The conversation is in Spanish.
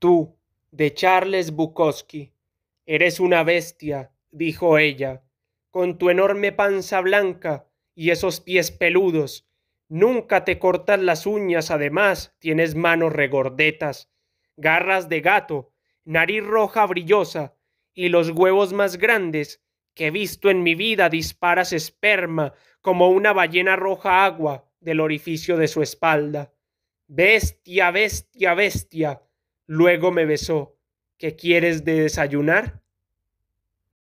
Tú, de Charles Bukowski, eres una bestia, dijo ella, con tu enorme panza blanca y esos pies peludos. Nunca te cortas las uñas, además tienes manos regordetas, garras de gato, nariz roja brillosa y los huevos más grandes que he visto en mi vida disparas esperma como una ballena roja agua del orificio de su espalda. Bestia, bestia, bestia. Luego me besó. ¿Qué quieres de desayunar?